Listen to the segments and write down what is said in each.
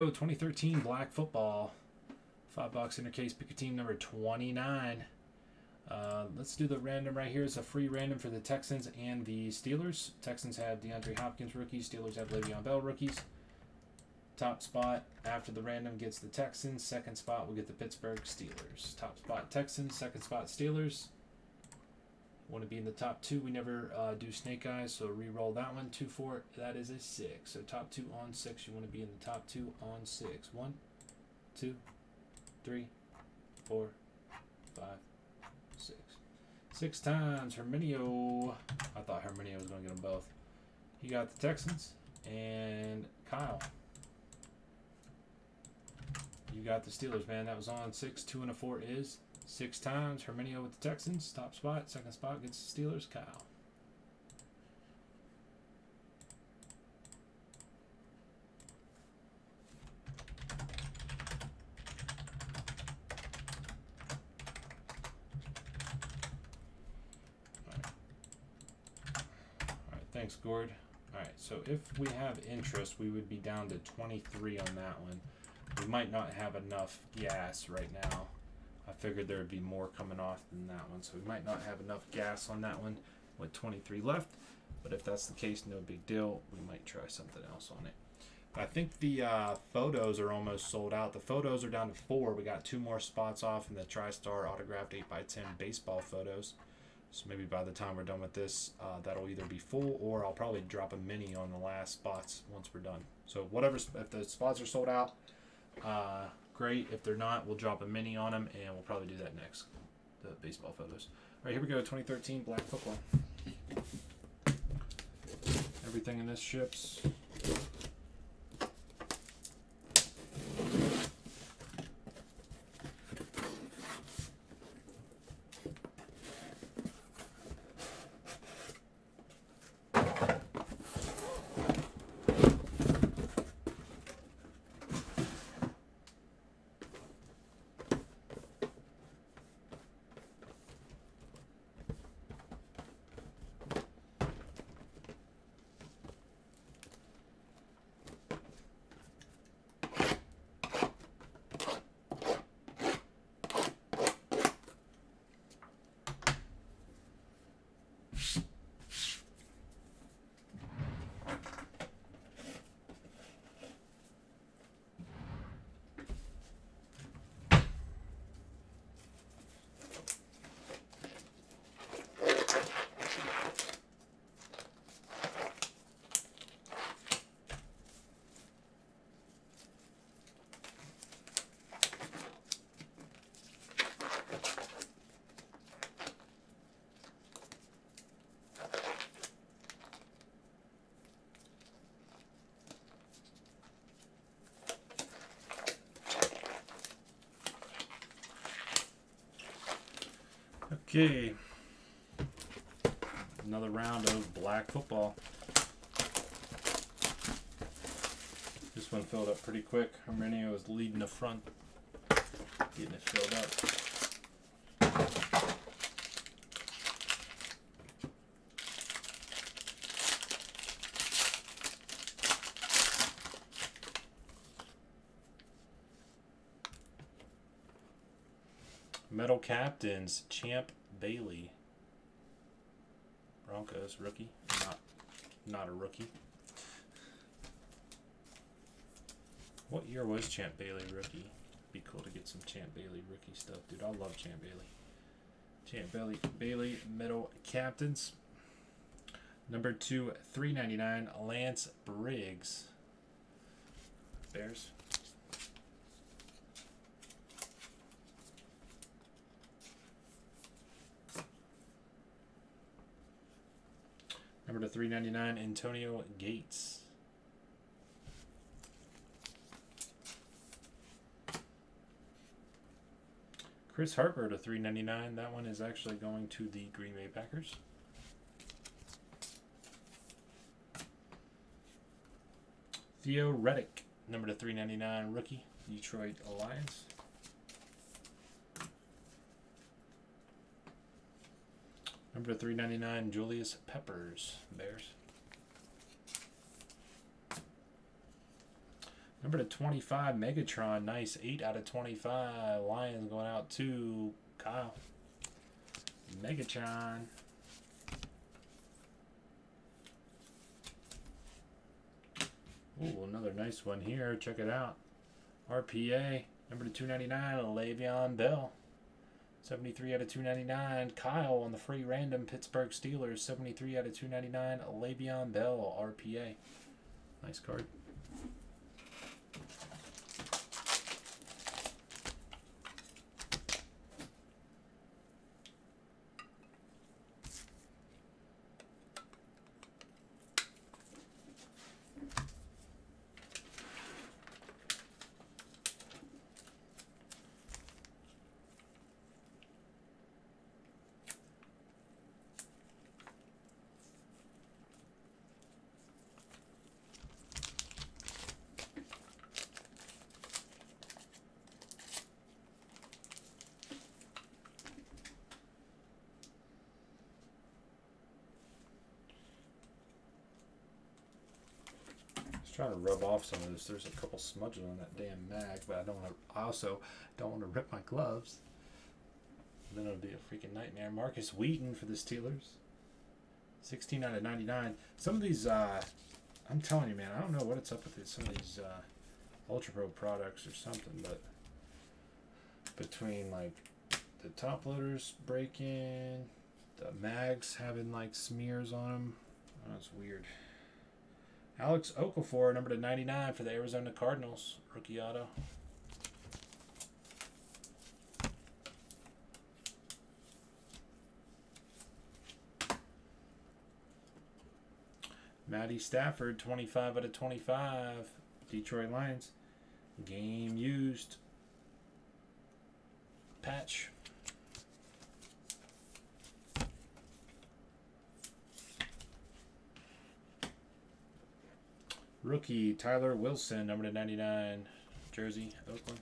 Oh, 2013 Black Football. Five box inner case, pick a team number 29. Uh, let's do the random right here. It's a free random for the Texans and the Steelers. Texans have DeAndre Hopkins rookies. Steelers have Le'Veon Bell rookies. Top spot after the random gets the Texans. Second spot will get the Pittsburgh Steelers. Top spot Texans. Second spot Steelers. Want to be in the top two. We never uh, do snake eyes, so re-roll that one. Two, four. That is a six. So top two on six. You want to be in the top two on six. One, two, three, four, five, six. Six times. Herminio. I thought Herminio was going to get them both. He got the Texans and Kyle. You got the Steelers, man. That was on six. Two and a four is Six times, Herminio with the Texans. Top spot. Second spot gets the Steelers. Kyle. Thanks, Gord. Alright, so if we have interest, we would be down to 23 on that one. We might not have enough gas right now. Figured there would be more coming off than that one, so we might not have enough gas on that one with 23 left. But if that's the case, no big deal. We might try something else on it. I think the uh, photos are almost sold out. The photos are down to four. We got two more spots off in the TriStar autographed 8x10 baseball photos. So maybe by the time we're done with this, uh, that'll either be full or I'll probably drop a mini on the last spots once we're done. So whatever, if the spots are sold out, uh, great. If they're not, we'll drop a mini on them, and we'll probably do that next. The baseball photos. All right, here we go. 2013 Black Football. Everything in this ships. Okay. Another round of black football. This one filled up pretty quick. Herminio is leading the front, getting it filled up. Metal Captains, Champ Bailey. Broncos rookie, not not a rookie. What year was Champ Bailey rookie? Be cool to get some Champ Bailey rookie stuff, dude. I love Champ Bailey. Champ Bailey, Bailey Metal Captains. Number two, three ninety nine. Lance Briggs. Bears. Number to 399, Antonio Gates. Chris Harper to 399. That one is actually going to the Green Bay Packers. Theo Riddick, number to 399, rookie, Detroit Lions. Number 399, Julius Peppers, Bears. Number to 25, Megatron. Nice. 8 out of 25. Lions going out to Kyle. Megatron. Ooh, another nice one here. Check it out. RPA. Number to 299, Le'Veon Bell. 73 out of 299. Kyle on the free random Pittsburgh Steelers. 73 out of 299. Le'Veon Bell, RPA. Nice card. Trying to rub off some of this. There's a couple smudges on that damn mag, but I don't want to. I also don't want to rip my gloves. Then it'll be a freaking nightmare. Markus Wheaton for the Steelers. 16 out of 99. Some of these, uh, I'm telling you, man, I don't know what it's up with these, some of these uh, Ultra Pro products or something, but between like the top loaders breaking, the mags having like smears on them, oh, it's weird. Alex Okafor, number to 99 for the Arizona Cardinals, rookie auto. Matty Stafford, 25 out of 25, Detroit Lions. Game used. Patch. Rookie Tyler Wilson, number to 99, Jersey, Oakland.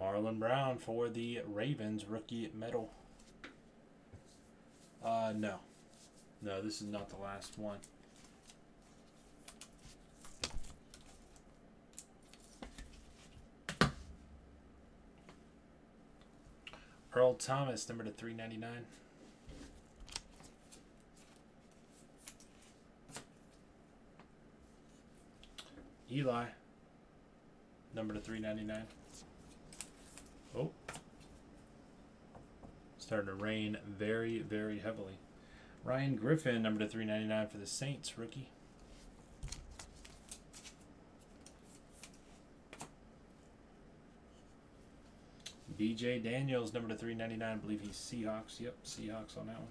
Marlon Brown for the Ravens rookie medal. Uh, no. No, this is not the last one. Earl Thomas, number to 399. Eli, number to 399. Oh. Starting to rain very, very heavily. Ryan Griffin, number to 399 for the Saints, rookie. BJ Daniels, number to 399. I believe he's Seahawks. Yep, Seahawks on that one.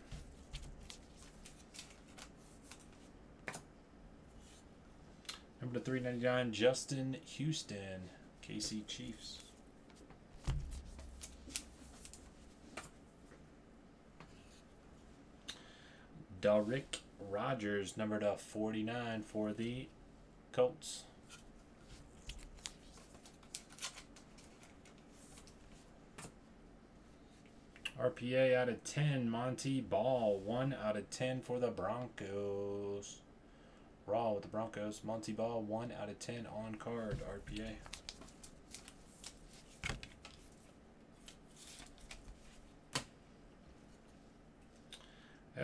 Number to 399, Justin Houston, KC Chiefs. Da'Rick Rogers, number to 49 for the Colts. RPA out of 10, Montee Ball, 1 out of 10 for the Broncos. Raw with the Broncos, Montee Ball, 1 out of 10 on card, RPA.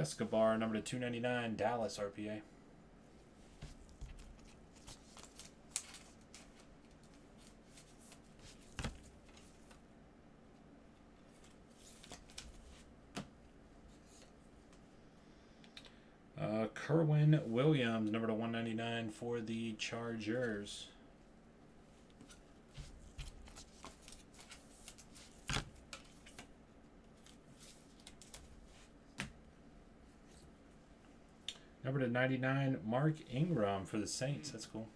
Escobar, number to 299, Dallas RPA. Uh, Kerwynn Williams, number to 199 for the Chargers. Number to 99, Mark Ingram for the Saints. That's cool.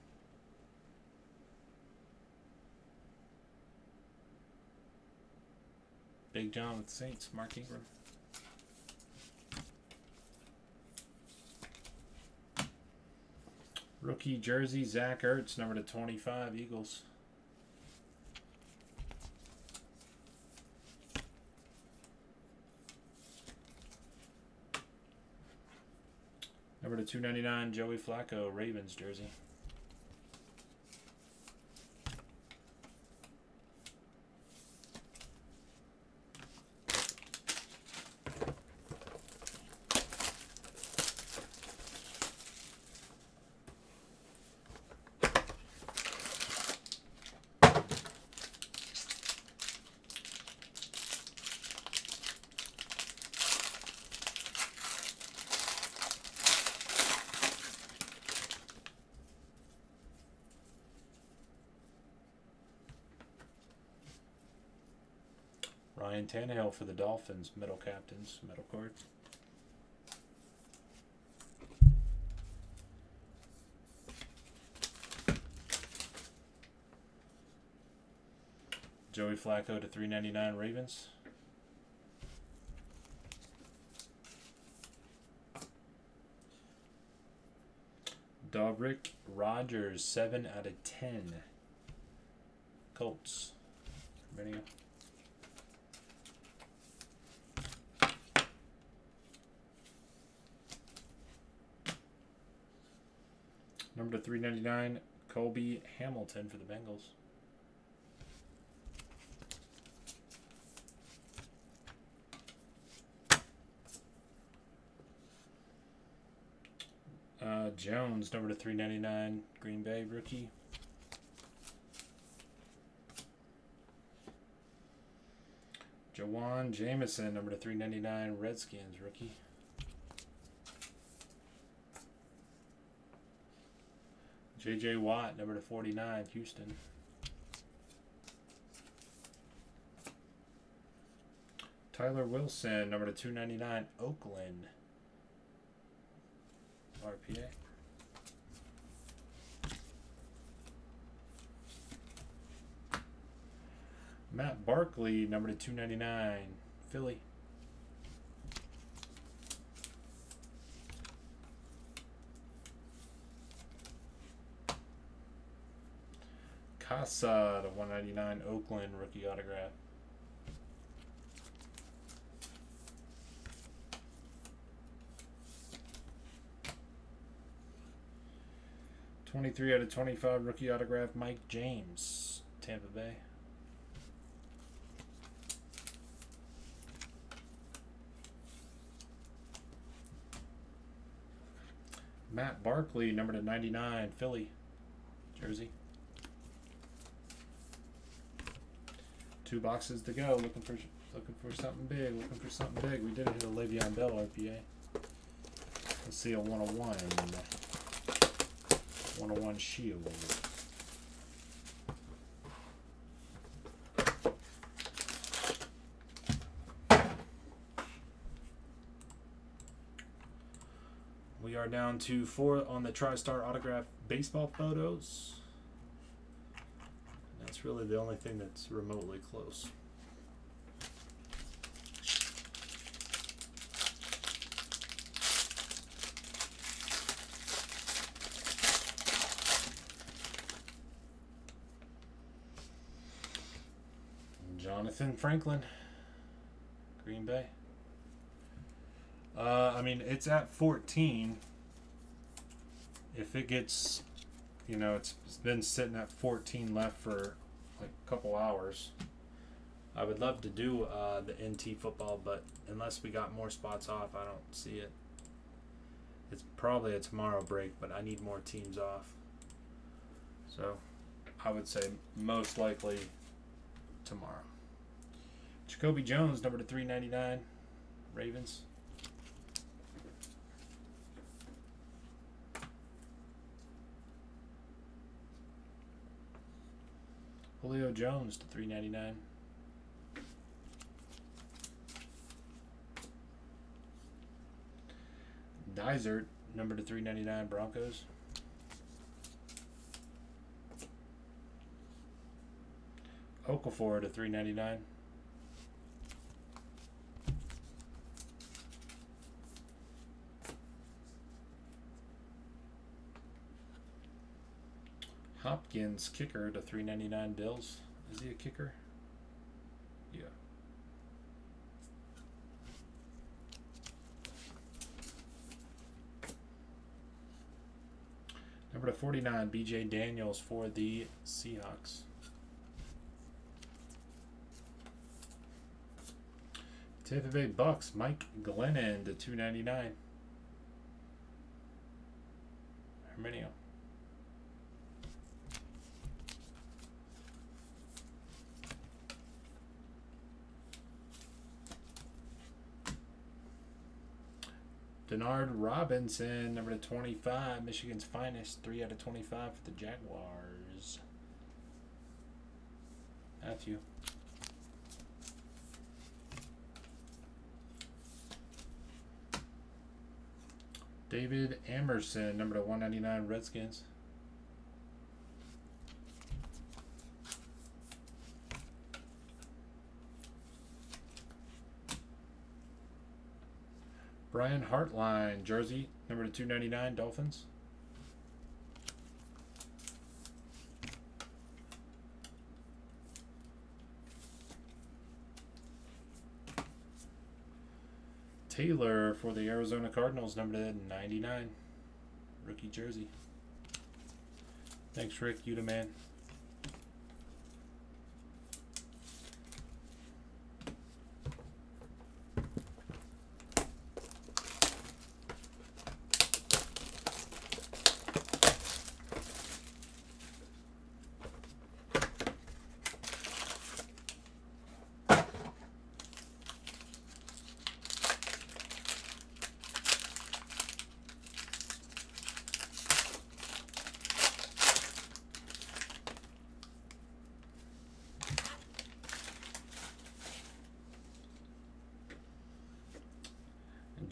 Big John with Saints, Mark Ingram. Rookie jersey, Zach Ertz, number to 25, Eagles. Number to 299, Joey Flacco, Ravens jersey. Ryan Tannehill for the Dolphins, middle captains, middle card. Joey Flacco to 399 Ravens. Da'Rick Rogers, 7 out of 10. Colts. Video. Number to 399, Cobi Hamilton for the Bengals. Uh, Jones, number to 399, Green Bay rookie. Jawan Jamison, number to 399, Redskins rookie. J.J. Watt, number to 49, Houston. Tyler Wilson, number to 299, Oakland. RPA. Matt Barkley, number to 299, Philly. Casa to 199, Oakland rookie autograph. Twenty-three out of twenty-five rookie autograph, Mike James, Tampa Bay. Matt Barkley, number to 99, Philly, Jersey. Two boxes to go. Looking for looking for something big. Looking for something big. We did hit a Le'Veon Bell RPA. Let's see a 101. 101 Shield. We are down to four on the TriStar autograph baseball photos. That's really the only thing that's remotely close. Jonathan Franklin, Green Bay. Uh, I mean, it's at 14. If it gets, you know, it's, it's been sitting at 14 left for like a couple hours. I would love to do uh, the NT football, but unless we got more spots off, I don't see it. It's probably a tomorrow break, but I need more teams off. So I would say most likely tomorrow. Jacoby Jones, number to 399, Ravens. Julio Jones to 399. Dysert, number to 399 Broncos. Okafor to 399. Hopkins kicker to 399 Bills. Is he a kicker? Yeah. Number to 49, BJ Daniels for the Seahawks. Tampa Bay Bucks, Mike Glennon to 299. Herminio. Denard Robinson, number to 25, Michigan's finest, 3 out of 25 for the Jaguars. Matthew. David Amerson, number to 199, Redskins. Brian Hartline, jersey, number to 299, Dolphins. Taylor for the Arizona Cardinals, number to 99, rookie jersey. Thanks, Rick. You the man.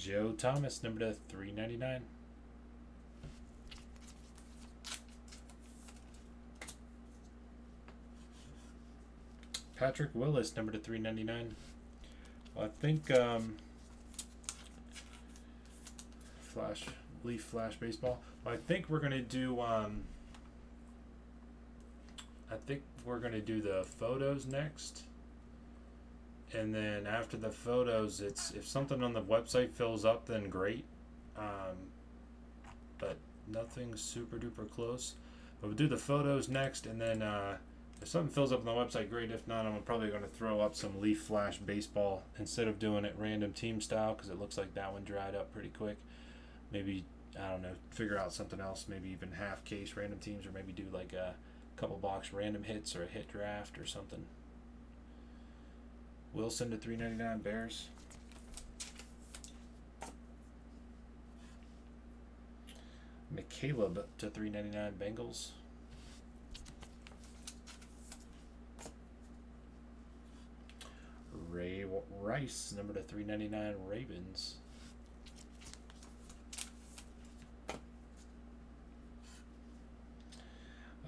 Joe Thomas, number to 399. Patrick Willis, number to 399. Well, I think um, Flash, Leaf Flash Baseball. I think we're going to do, um, I think we're going to do the photos next and then after the photos, it's if something on the website fills up, then great. Um, but nothing super duper close. But we'll do the photos next, and then uh, if something fills up on the website, great. If not, I'm probably going to throw up some Leaf Flash baseball instead of doing it random team style because it looks like that one dried up pretty quick. Maybe I don't know, figure out something else. Maybe even half case random teams, or maybe do like a couple box random hits or a hit draft or something. Wilson to 399 Bears. McCaleb to 399 Bengals. Ray Rice, number to 399 Ravens.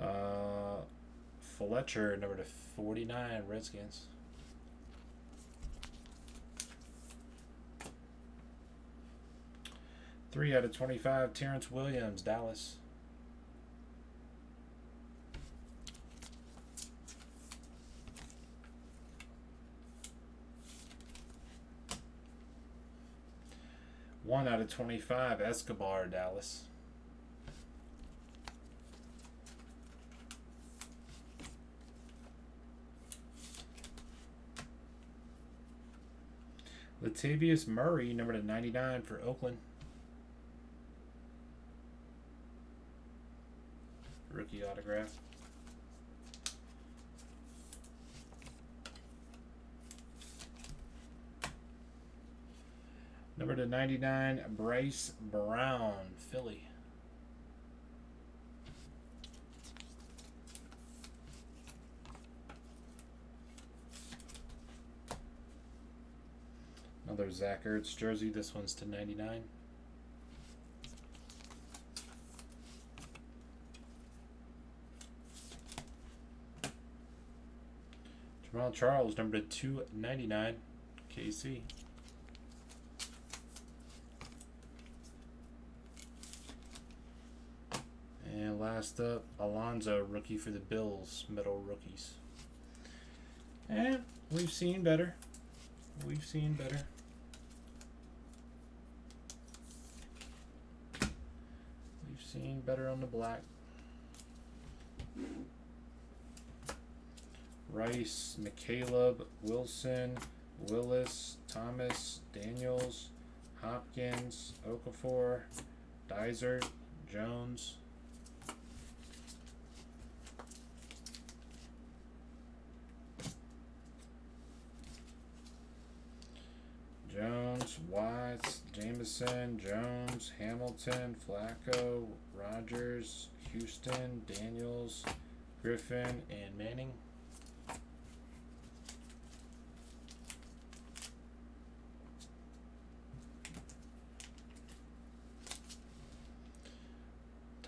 Uh, Fletcher, number to 49 Redskins. Three out of 25, Terrance Williams, Dallas. One out of 25, Escobar, Dallas. Latavius Murray, number to 99 for Oakland. Rookie autograph. Number to 99, Bryce Brown, Philly. Another Zach Ertz jersey. This one's to 99. Charles, number to 299, KC. And last up, Alonso, rookie for the Bills, metal rookies. And we've seen better. We've seen better. We've seen better on the black. Rice, McCaleb, Wilson, Willis, Thomas, Daniels, Hopkins, Okafor, Dizer, Jones. Jones, Watts, Jamison, Jones, Hamilton, Flacco, Rogers, Houston, Daniels, Griffin, and Manning.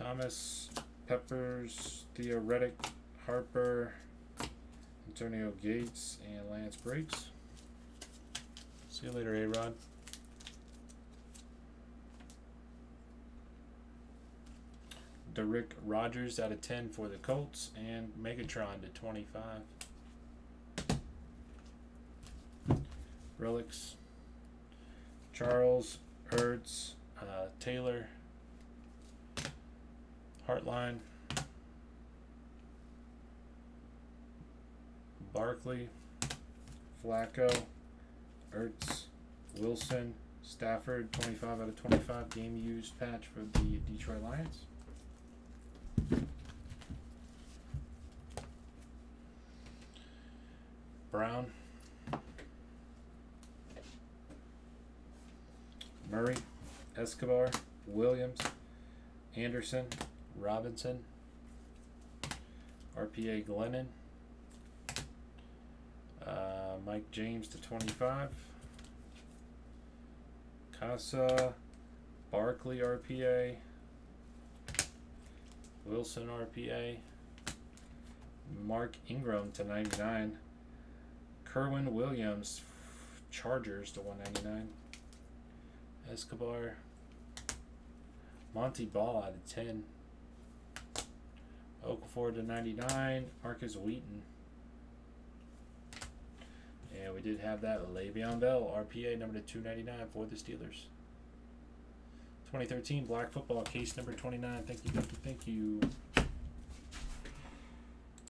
Thomas, Peppers, Theo Riddick, Harper, Antonio Gates, and Lance Briggs. See you later, A-Rod. Derek Rogers out of 10 for the Colts, and Megatron to 25. Relics. Charles, Ertz, uh, Taylor, Hartline, Barkley, Flacco, Ertz, Wilson, Stafford, 25 out of 25 game used patch for the Detroit Lions. Brown, Murray, Escobar, Williams, Anderson, Robinson, RPA Glennon, uh, Mike James to 25, Casa, Barkley RPA, Wilson RPA, Mark Ingram to 99, Kerwynn Williams, Chargers to 199, Escobar, Montee Ball out of 10. Okafor to 99. Markus Wheaton. And we did have that Le'Veon Bell, RPA number to 299 for the Steelers. 2013 Black Football case number 29. Thank you, thank you, thank you.